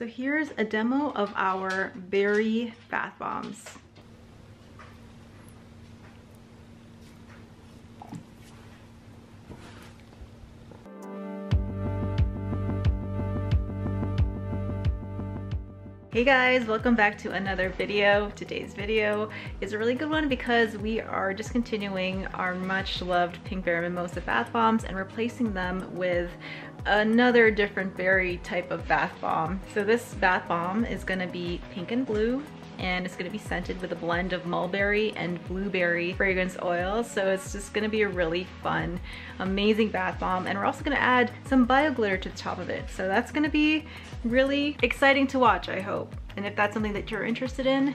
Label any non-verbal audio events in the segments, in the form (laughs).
So here's a demo of our berry bath bombs. Hey guys, welcome back to another video. Today's video is a really good one because we are discontinuing our much loved Pinkberry Mimosa bath bombs and replacing them with another different berry type of bath bomb. So this bath bomb is gonna be pink and blue and it's gonna be scented with a blend of mulberry and blueberry fragrance oil. So it's just gonna be a really fun, amazing bath bomb. And we're also gonna add some bio glitter to the top of it. So that's gonna be really exciting to watch, I hope. And if that's something that you're interested in,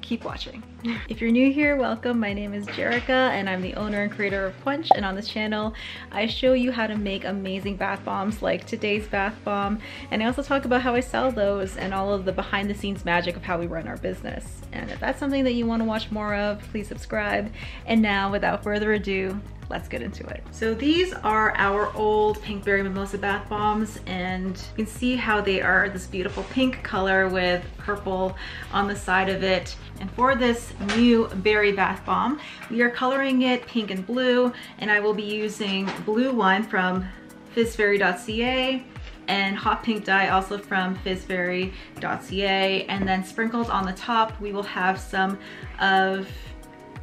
keep watching. (laughs) if you're new here, welcome. My name is Jerika and I'm the owner and creator of Quench and on this channel I show you how to make amazing bath bombs like today's bath bomb and I also talk about how I sell those and all of the behind the scenes magic of how we run our business. And if that's something that you want to watch more of, please subscribe. And now without further ado, let's get into it. So these are our old Pinkberry Mimosa bath bombs and you can see how they are this beautiful pink color with purple on the side of it. And for this new berry bath bomb, we are coloring it pink and blue and I will be using blue one from fizzfairy.ca and hot pink dye also from fizzfairy.ca and then sprinkled on the top we will have some of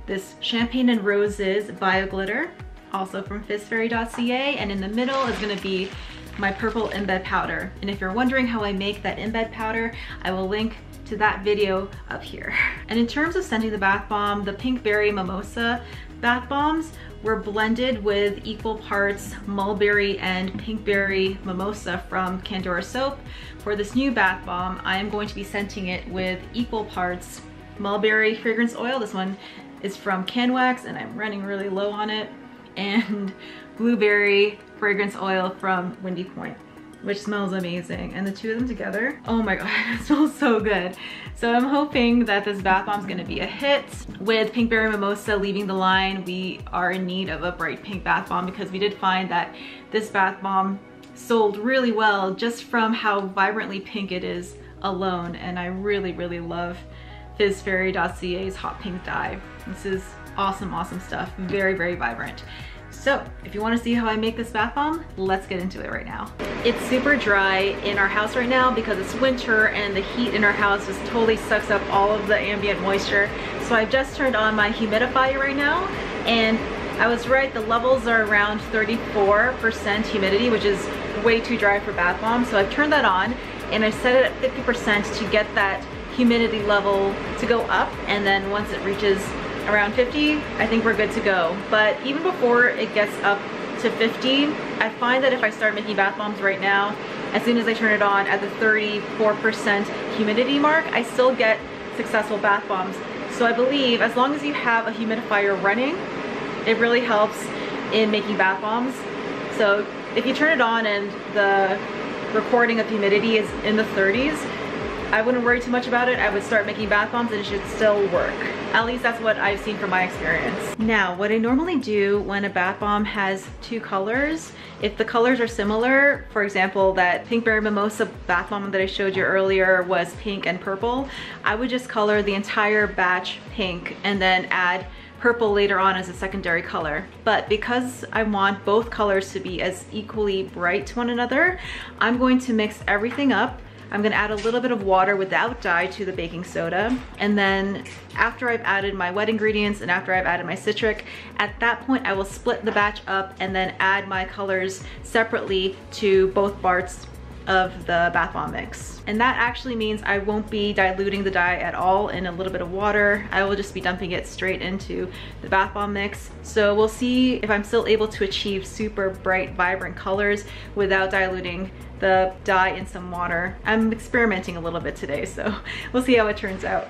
this Champagne and Roses Bio Glitter, also from fizzfairy.ca, and in the middle is gonna be my purple embed powder. And if you're wondering how I make that embed powder, I will link to that video up here. (laughs) And in terms of scenting the bath bomb, the Pink Berry Mimosa bath bombs were blended with equal parts mulberry and pink berry mimosa from Candora soap. For this new bath bomb, I am going to be scenting it with equal parts mulberry fragrance oil. This one is from Canwax and I'm running really low on it. And (laughs) blueberry fragrance oil from Windy Point which smells amazing. And the two of them together, oh my (laughs) god, it smells so good. So I'm hoping that this bath bomb is gonna be a hit. With Pinkberry Mimosa leaving the line, we are in need of a bright pink bath bomb because we did find that this bath bomb sold really well just from how vibrantly pink it is alone. And I really, really love fizzfairy.ca's hot pink dye. This is awesome, awesome stuff. Very, very vibrant. So if you wanna see how I make this bath bomb, let's get into it right now. It's super dry in our house right now because it's winter and the heat in our house just totally sucks up all of the ambient moisture. So I've just turned on my humidifier right now and I was right, the levels are around 34% humidity, which is way too dry for bath bombs. So I've turned that on and I set it at 50% to get that humidity level to go up and then once it reaches around 50 I think we're good to go. But even before it gets up to 50 I find that if I start making bath bombs right now as soon as I turn it on at the 34% humidity mark I still get successful bath bombs. So I believe as long as you have a humidifier running it really helps in making bath bombs. So if you turn it on and the recording of humidity is in the 30s I wouldn't worry too much about it. I would start making bath bombs and it should still work. At least that's what I've seen from my experience. Now, what I normally do when a bath bomb has two colors, if the colors are similar, for example, that Pinkberry Mimosa bath bomb that I showed you earlier was pink and purple, I would just color the entire batch pink and then add purple later on as a secondary color. But because I want both colors to be as equally bright to one another, I'm going to mix everything up I'm gonna add a little bit of water without dye to the baking soda. And then after I've added my wet ingredients and after I've added my citric, at that point I will split the batch up and then add my colors separately to both parts of the bath bomb mix. And that actually means I won't be diluting the dye at all in a little bit of water. I will just be dumping it straight into the bath bomb mix. So we'll see if I'm still able to achieve super bright, vibrant colors without diluting the dye in some water. I'm experimenting a little bit today, so (laughs) we'll see how it turns out.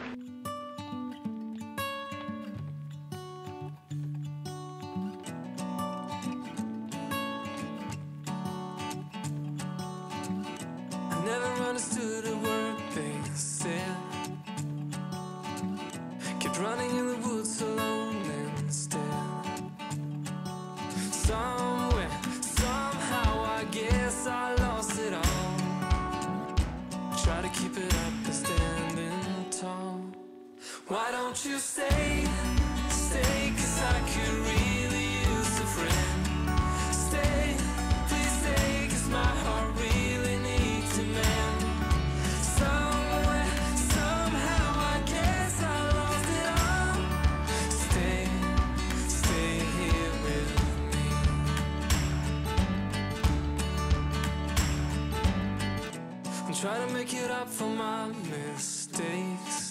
Stay, stay, cause I could really use a friend. Stay, please stay, cause my heart really needs a man. Somewhere, somehow, I guess I lost it all. Stay, stay here with me. And try to make it up for my mistakes.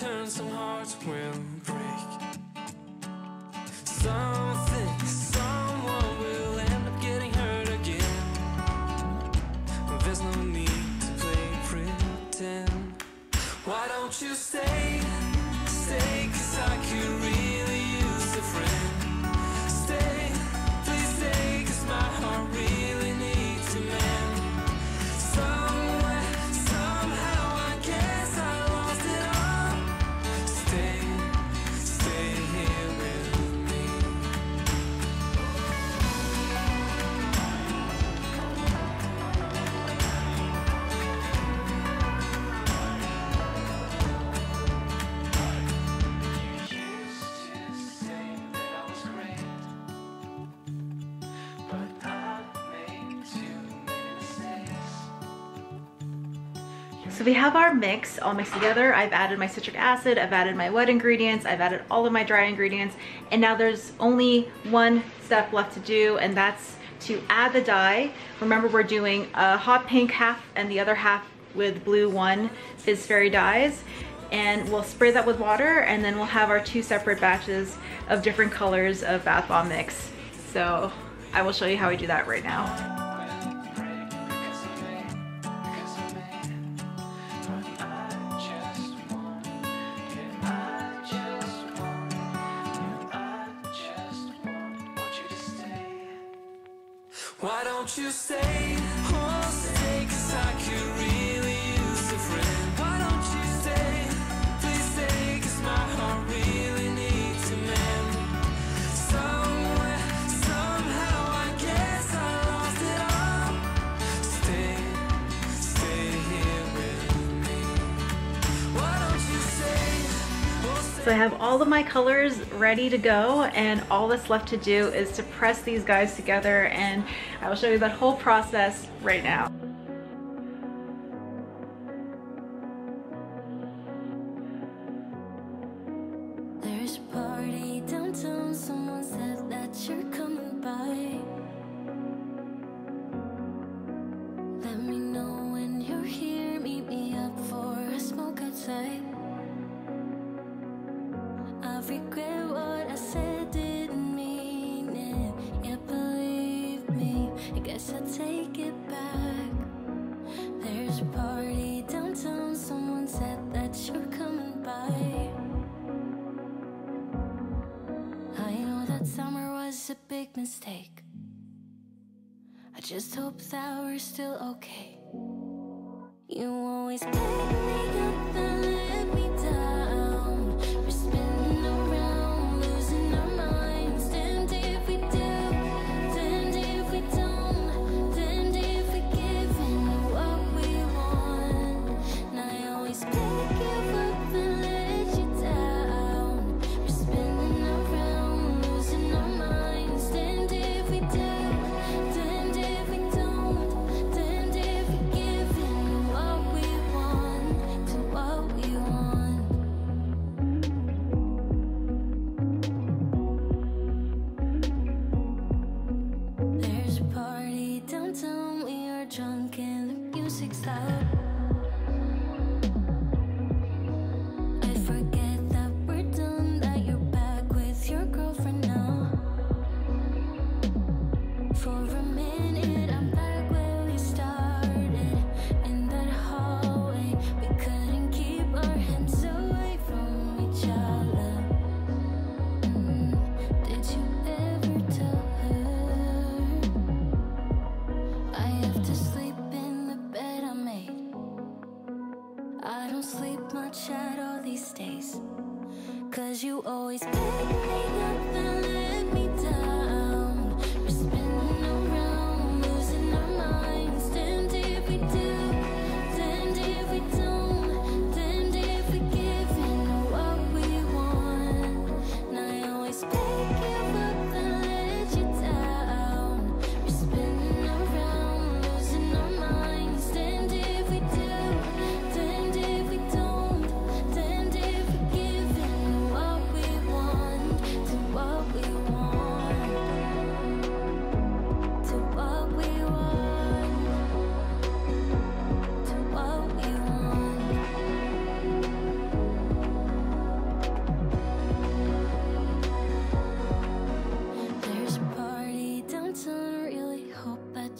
Turn, some hearts will So we have our mix all mixed together. I've added my citric acid, I've added my wet ingredients, I've added all of my dry ingredients, and now there's only one step left to do, and that's to add the dye. Remember we're doing a hot pink half and the other half with blue one Fizz Fairy dyes. And we'll spray that with water, and then we'll have our two separate batches of different colors of bath bomb mix. So I will show you how we do that right now. Why don't you stay? Oh, stay, I really So I have all of my colors ready to go and all that's left to do is to press these guys together and I will show you that whole process right now. Summer was a big mistake. I just hope that we're still okay. You always pick me up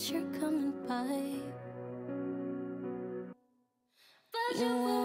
you're coming by. But you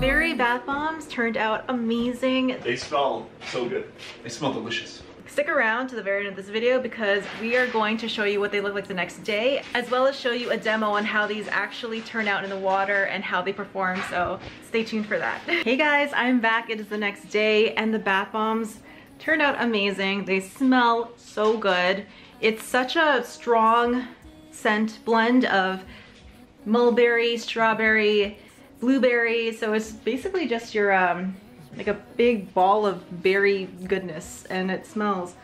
berry bath bombs turned out amazing. They smell so good. They smell delicious. Stick around to the very end of this video because we are going to show you what they look like the next day, as well as show you a demo on how these actually turn out in the water and how they perform, so stay tuned for that. (laughs) hey guys, I'm back. It is the next day and the bath bombs turned out amazing. They smell so good. It's such a strong scent blend of mulberry, strawberry, blueberry. So it's basically just your, um, like a big ball of berry goodness and it smells,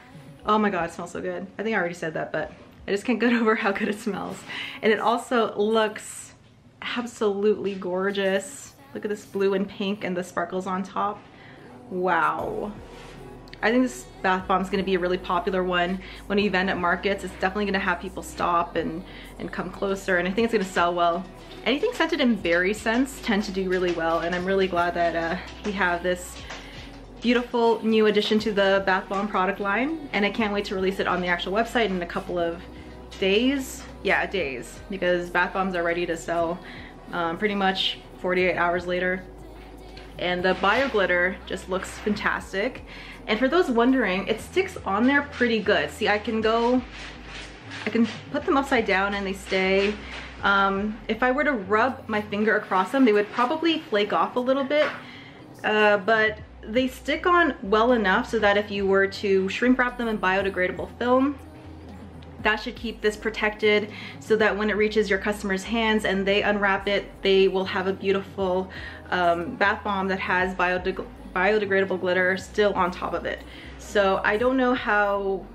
oh my God, it smells so good. I think I already said that, but I just can't get (laughs) over how good it smells. And it also looks absolutely gorgeous. Look at this blue and pink and the sparkles on top. Wow. I think this bath bomb is going to be a really popular one when you vend at markets. It's definitely going to have people stop and, and come closer and I think it's going to sell well. Anything scented in berry scents tend to do really well and I'm really glad that uh, we have this beautiful new addition to the bath bomb product line and I can't wait to release it on the actual website in a couple of days. Yeah, days because bath bombs are ready to sell um, pretty much 48 hours later. And the bio glitter just looks fantastic. And for those wondering it sticks on there pretty good. See I can go I can put them upside down and they stay um, if I were to rub my finger across them they would probably flake off a little bit uh, but they stick on well enough so that if you were to shrink wrap them in biodegradable film that should keep this protected so that when it reaches your customer's hands and they unwrap it, they will have a beautiful um, bath bomb that has biodeg biodegradable glitter still on top of it. So I don't know how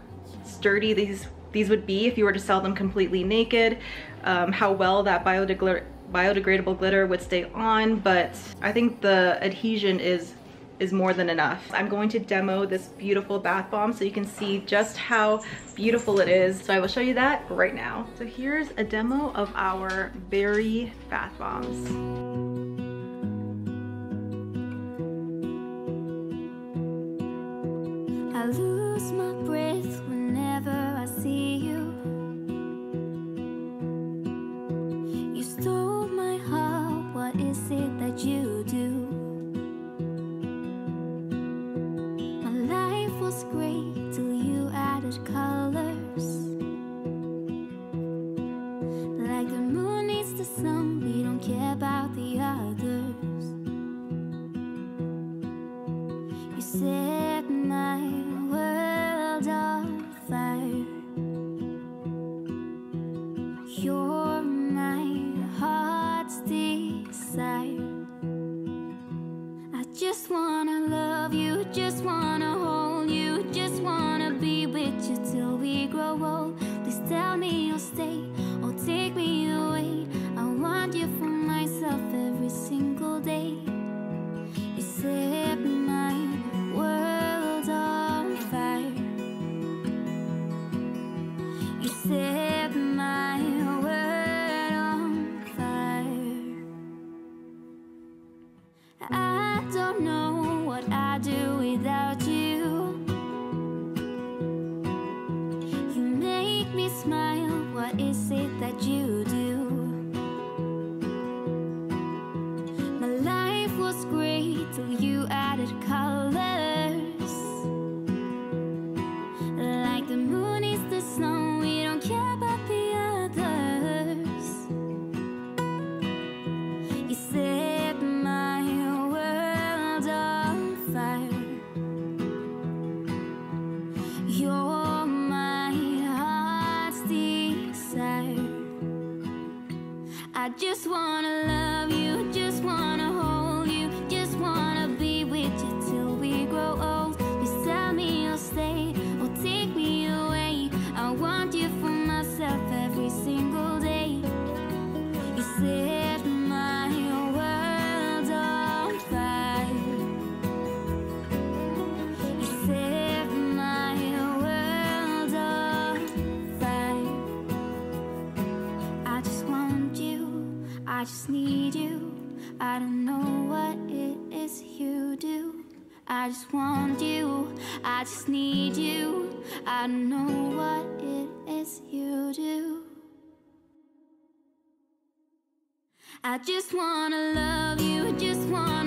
sturdy these these would be if you were to sell them completely naked, um, how well that biodegradable biodegradable glitter would stay on, but I think the adhesion is is more than enough. I'm going to demo this beautiful bath bomb so you can see just how beautiful it is. So I will show you that right now. So here's a demo of our berry bath bombs. Just wanna I just wanna love you, I just need you. I don't know what it is you do. I just want you. I just need you. I don't know what it is you do. I just wanna love you, I just wanna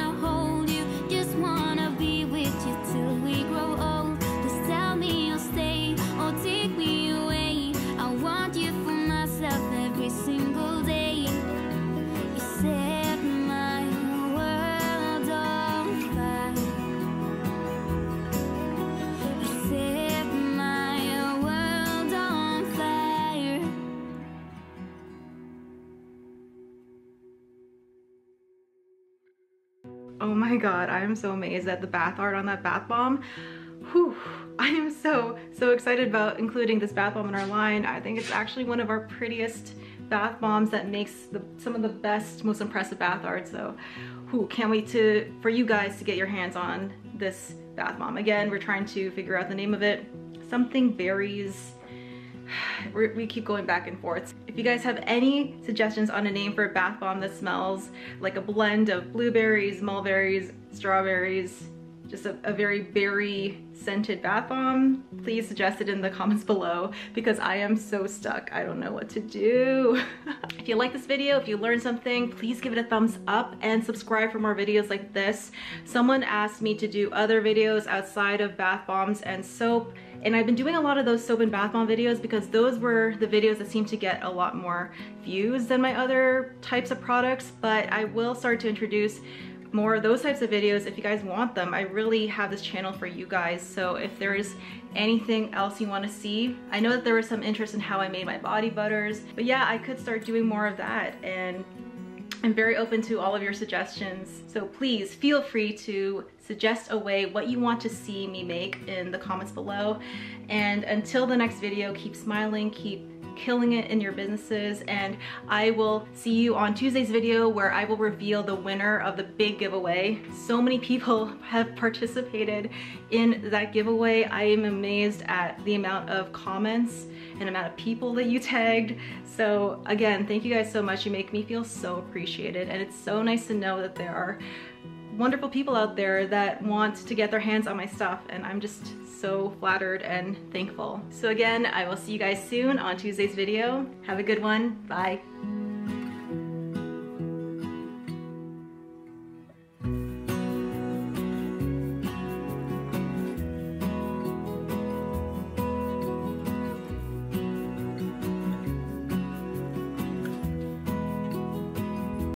Oh my god, I am so amazed at the bath art on that bath bomb. Whew, I am so, so excited about including this bath bomb in our line. I think it's actually one of our prettiest bath bombs that makes the, some of the best, most impressive bath art. So, who can't wait to for you guys to get your hands on this bath bomb. Again, we're trying to figure out the name of it. Something berries, we keep going back and forth. If you guys have any suggestions on a name for a bath bomb that smells like a blend of blueberries, mulberries, strawberries, just a, a very berry scented bath bomb, please suggest it in the (laughs) comments below because I am so stuck. I don't know what to do. (laughs) if you like this video, if you learned something, please give it a thumbs up and subscribe for more videos like this. Someone asked me to do other videos outside of bath bombs and soap and I've been doing a lot of those soap and bath bomb videos because those were the videos that seem to get a lot more views than my other types of products, but I will start to introduce more of those types of videos if you guys want them. I really have this channel for you guys, so if there is anything else you want to see, I know that there was some interest in how I made my body butters, but yeah, I could start doing more of that. And I'm very open to all of your suggestions. So please feel free to suggest a way what you want to see me make in the comments below. And until the next video, keep smiling, keep killing it in your businesses and I will see you on Tuesday's video where I will reveal the winner of the big giveaway. So many people (laughs) have participated in that giveaway. I am amazed at the amount of comments and amount of people that you tagged. So again, thank you guys so much. You make me feel so appreciated and it's so nice to know that there are wonderful people out there that want to get their hands on my stuff and I'm just so flattered and thankful. So again, I will see you guys soon on Tuesday's video. Have a good one. Bye.